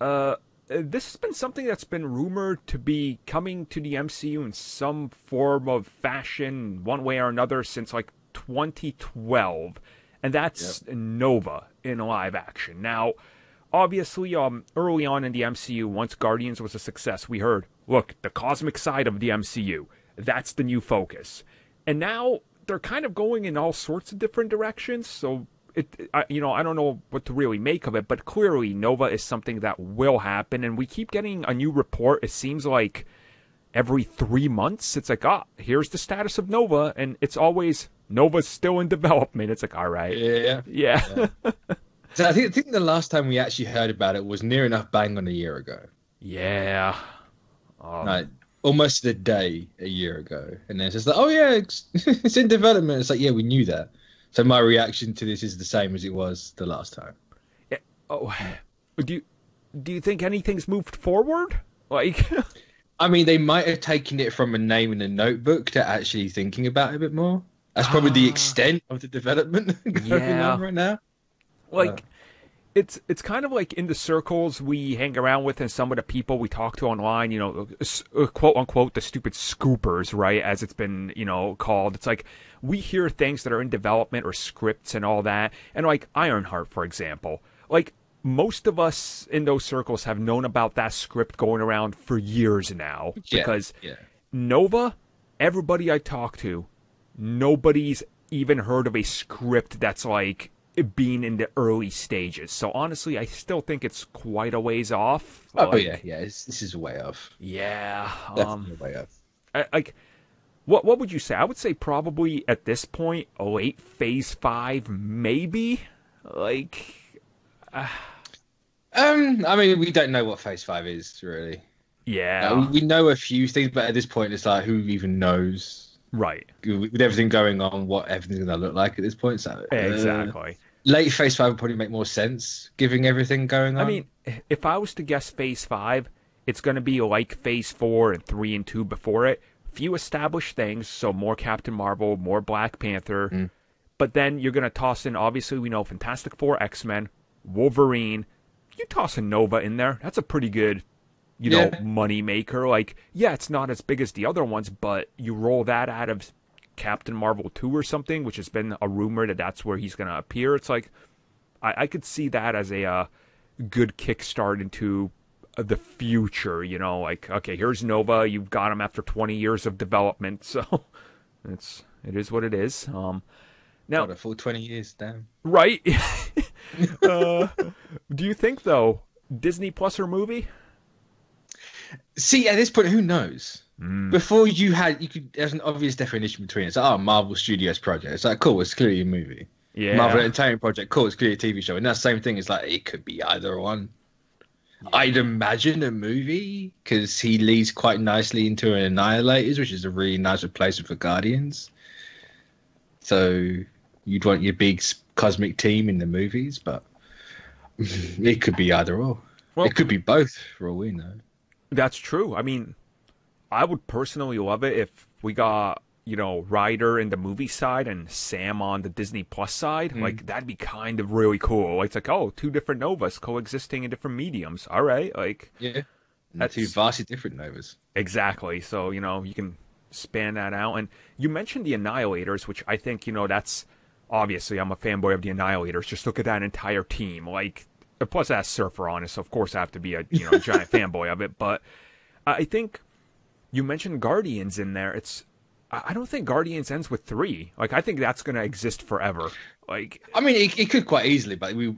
uh, this has been something that's been rumored to be coming to the MCU in some form of fashion, one way or another, since like 2012, and that's yep. Nova in live action. Now, obviously, um, early on in the MCU, once Guardians was a success, we heard, look, the cosmic side of the MCU, that's the new focus. And now they're kind of going in all sorts of different directions. So it, I, you know, I don't know what to really make of it, but clearly Nova is something that will happen, and we keep getting a new report. It seems like every three months, it's like, ah, here's the status of Nova, and it's always Nova's still in development. It's like, all right, yeah, yeah. yeah. so I think I think the last time we actually heard about it was near enough bang on a year ago. Yeah. Um, like almost the day a year ago, and then it's just like, oh yeah, it's, it's in development. It's like, yeah, we knew that. So my reaction to this is the same as it was the last time. Yeah. Oh, do you do you think anything's moved forward? Like, I mean, they might have taken it from a name in a notebook to actually thinking about it a bit more. That's probably the ah. extent of the development going yeah. on right now. Like, it's it's kind of like in the circles we hang around with and some of the people we talk to online, you know, uh, quote unquote the stupid scoopers, right? As it's been, you know, called. It's like we hear things that are in development or scripts and all that. And like Ironheart, for example, like most of us in those circles have known about that script going around for years now yeah, because yeah. Nova, everybody I talk to, nobody's even heard of a script that's like being in the early stages. So honestly, I still think it's quite a ways off. Oh like, yeah, yeah, this is a way off. Yeah, definitely um, way off. I, like, what what would you say? I would say probably at this point, late phase five, maybe. Like, uh, um, I mean, we don't know what phase five is really. Yeah, uh, we know a few things, but at this point, it's like who even knows? Right. With everything going on, what everything's going to look like at this point. So uh, exactly late phase five would probably make more sense, giving everything going on. I mean, if I was to guess phase five, it's going to be like phase four and three and two before it. Few established things, so more Captain Marvel, more Black Panther. Mm. But then you're going to toss in, obviously, we know Fantastic Four, X Men, Wolverine. You toss a Nova in there. That's a pretty good, you know, yeah. money maker. Like, yeah, it's not as big as the other ones, but you roll that out of Captain Marvel 2 or something, which has been a rumor that that's where he's going to appear. It's like, I, I, could see that as a uh, good kickstart into uh, the future, you know, like, okay, here's Nova, you've got him after 20 years of development, so it's, it is what it is. Um, now, a full 20 years, damn. Right? uh, do you think, though, Disney Plus or movie? See, at this point, who knows? Mm. Before you had, you could. There's an obvious definition between it. It's like, oh, Marvel Studios project. It's like, cool, it's clearly a movie. Yeah. Marvel Entertainment project, cool, it's clearly a TV show. And that same thing is like, it could be either one. Yeah. I'd imagine a movie because he leads quite nicely into an Annihilators, which is a really nice replacement for Guardians. So you'd want your big cosmic team in the movies, but it could be either or. Well, it could be both for all we know. That's true. I mean, I would personally love it if we got you know Rider in the movie side and Sam on the Disney Plus side. Mm. Like that'd be kind of really cool. Like, It's like oh, two different Novas coexisting in different mediums. All right, like yeah, that's two vastly different Novas. Exactly. So you know you can span that out. And you mentioned the Annihilators, which I think you know that's obviously I'm a fanboy of the Annihilators. Just look at that entire team. Like plus that's Surfer on it, so of course I have to be a you know giant fanboy of it. But I think you mentioned Guardians in there. It's I don't think Guardians ends with three. Like I think that's going to exist forever. Like I mean, it, it, could quite easily, but we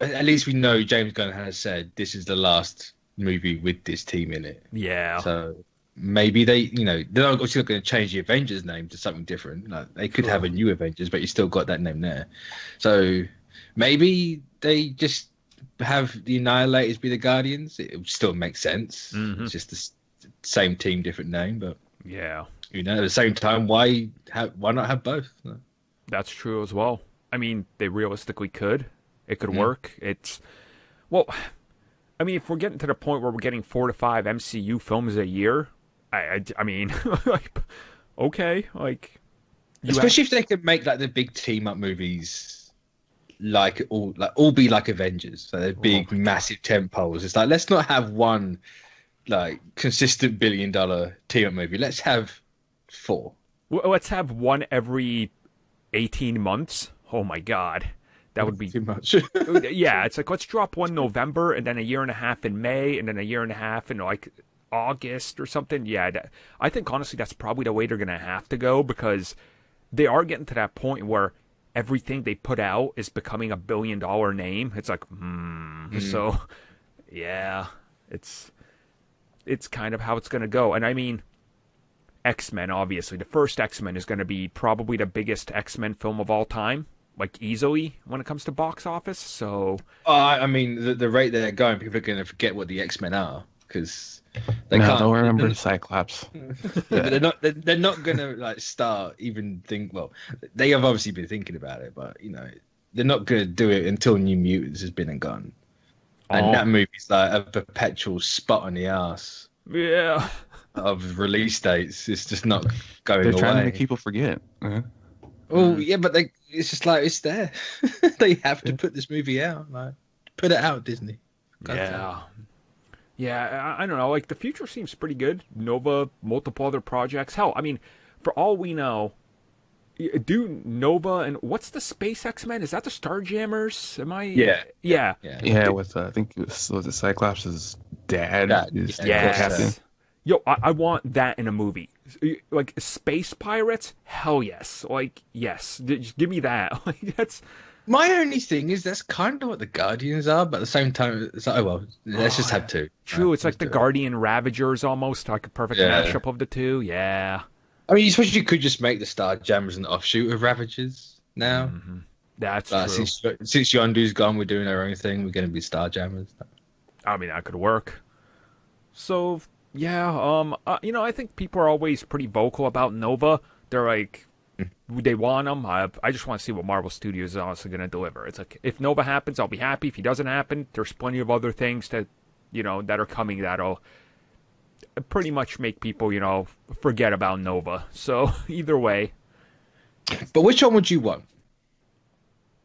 at least we know James Gunn has said this is the last movie with this team in it. Yeah. So maybe they, you know, they're not going to change the Avengers name to something different. Like, they could sure. have a new Avengers, but you still got that name there. So maybe they just have the Annihilators be the Guardians. It still makes sense. Mm-hmm. It's just the same team, different name, but yeah, you know, at the same time, why have why not have both? No. That's true as well. I mean, they realistically could. It could mm work. It's well, I mean, if we're getting to the point where we're getting four to five MCU films a year, I, I, I mean, like, okay, like, especially have... if they could make like the big team up movies like all like all be like Avengers. So they're big, Oh massive tent poles. It's like let's not have one like consistent billion dollar team up movie. Let's have four. Let's have one every 18 months. Oh my god. That would be too much. yeah, it's like let's drop one November and then a year and a half in May and then a year and a half in like August or something. Yeah, that, I think honestly that's probably the way they're gonna have to go because they are getting to that point where everything they put out is becoming a billion dollar name. It's like, hmm. So, yeah, it's it's kind of how it's gonna go. And I mean, X Men obviously the first X Men is gonna be probably the biggest X Men film of all time. Like easily when it comes to box office, so Uh, I mean, the, the rate they're going, people are going to forget what the X Men are because they no, can't. they'll remember Cyclops. Yeah, but they're not. They're, they're not going to like start even think. Well, they have obviously been thinking about it, but you know, they're not going to do it until New Mutants has been and gone. And Oh. that movie's like a perpetual spot on the ass yeah. of release dates. It's just not going They're away. trying to make people forget. Uh, Oh yeah, but they, it's just like it's there. they have to put this movie out. Like, put it out, Disney. God Yeah. Yeah, I, I don't know. Like the future seems pretty good. Nova, multiple other projects. Hell, I mean, for all we know, y- do Nova and what's the Space X Men? Is that the Starjammers? Am I? Yeah. Yeah. Yeah. yeah, with uh, I think it was, was it Cyclops' dad Dad, yeah, Yes. captain. Yo, I, I want that in a movie. Like space pirates? Hell yes. Like yes. D- Just give me that. Like that's My only thing is that's kind of what the Guardians are, but at the same time, it's like, oh well, let's Oh, just have two. true. Right, It's like the do it. Guardian Ravagers almost, like a perfect Yeah. mashup of the two. Yeah. I mean, you suppose you could just make the Star Jammers an offshoot of Ravagers now. hmm That's Uh, true. since since Yondu's gone, we're doing our own thing. We're going to be Star Jammers. I mean, that could work. So yeah, um, uh, you know, I think people are always pretty vocal about Nova. They're like, they want them. I, I just want to see what Marvel Studios is honestly going to deliver. It's like if Nova happens, I'll be happy. If he doesn't happen, there's plenty of other things that, you know, that are coming that'll pretty much make people, you know, forget about Nova. So either way, But which one would you want?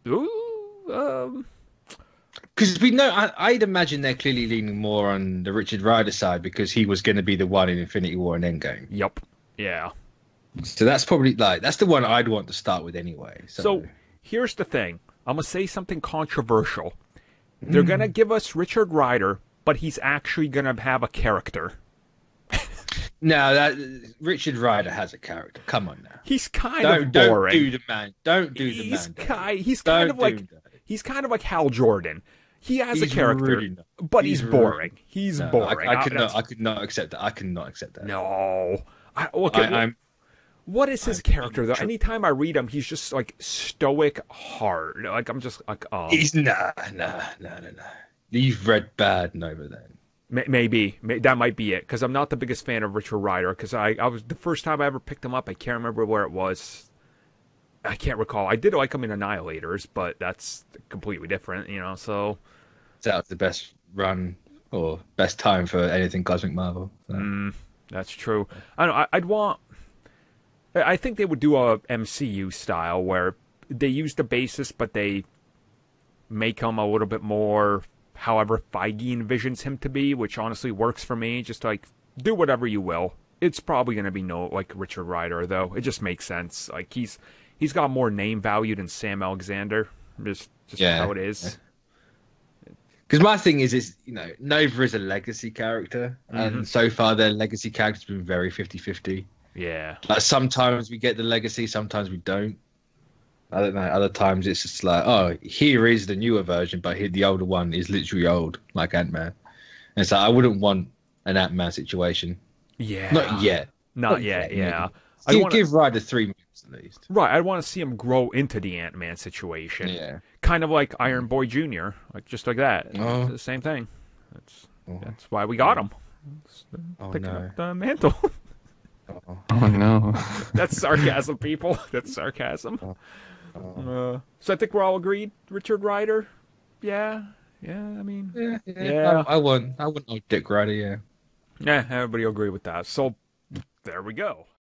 ooh, um, Because we know, I, I'd imagine they're clearly leaning more on the Richard Rider side because he was going to be the one in Infinity War and Endgame. yep, yeah. So that's probably like that's the one I'd want to start with anyway. So, So here's the thing. I'm gonna say something controversial. They're gonna give us Richard Rider, but he's actually gonna have a character. No, that Richard Rider has a character. Come on now. He's kind Don't of don't do the man. Don't do the he's man. ki- he's Don't kind of like that. he's kind of like Hal Jordan. He has He's a character, really but he's, He's boring. He's No, boring. I, Uh, could not. I could not accept that. I could not accept that. No. I, okay, I, I'm. what is his I'm- character though? I'm- Anytime I read him, he's just like stoic, hard. Like I'm just like, oh, He's nah, nah, nah, nah, nah. You've read bad Nova then. May- Maybe May- that might be it because I'm not the biggest fan of Richard Rider because I, I was the first time I ever picked him up I can't remember where it was I can't recall I did like him in Annihilators but that's completely different you know so That was the best run or best time for anything Cosmic Marvel. So. mm, that's true I don't I, I'd want I I think they would do a MCU style where they use the basis but they make him a little bit more however Feige envisions him to be which honestly works for me just like do whatever you will it's probably going to be no like Richard Rider though it just makes sense like he's he's got more name value than Sam Alexander just just Yeah. how it is Because my thing is, is you know, Nova is a legacy character, Mhm. and so far their legacy character's been very 50-50. yeah Like sometimes we get the legacy, sometimes we don't. I don't know. Other times it's just like, oh, here is the newer version, but here the older one is literally old, like Ant Man. And so I wouldn't want an Ant Man situation. yeah Not yet. not yet yeah I Give, wanna- give Rider three movies at least. right I want to see him grow into the Ant Man situation Yeah. kind of like Iron Boy Jr. like just like that Oh. It's the same thing that's Oh. that's why we got him Oh picking no. up the mantle Oh, Oh no. That's sarcasm, people. That's sarcasm. Oh. Oh. Uh, so I think we're all agreed. Richard Rider. Yeah, yeah. I mean, yeah, yeah. Yeah. I, I want. I want old Dick Rider. Yeah. yeah. Everybody will agree with that. So there we go.